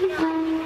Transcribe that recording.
嗯